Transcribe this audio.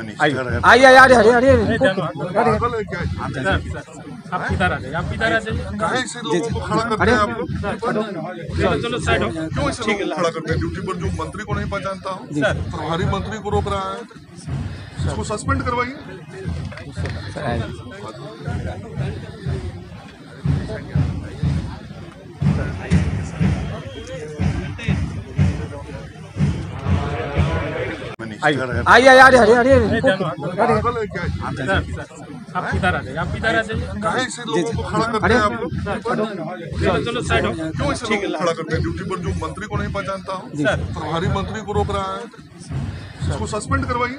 है। आइए आइए अरे अरे अरे पागल है क्या ये? आप इधर आ जाइए आप इधर आ जाइए। काहे से लोगों को खड़ा करते हैं आप लोग? चलो चलो साइड हो। क्यों ऐसे लोगों को खड़ा करते हैं? ड्यूटी पर जो मंत्री को नहीं पहचानता हूँ सर प्रभारी मंत्री को रोक रहा है। इसको सस्पेंड करवाइए। आइए आइए है आप आ जाइए आप इधर आ जाइए काहे से लोगों को खड़ा करते हैं आप लोग चलो चलो साइड हो क्यों ऐसे लोगों को खड़ा करते हैं ड्यूटी पर जो मंत्री को नहीं पहचानता हूँ प्रभारी मंत्री को रोक रहा है इसको सस्पेंड करवाइए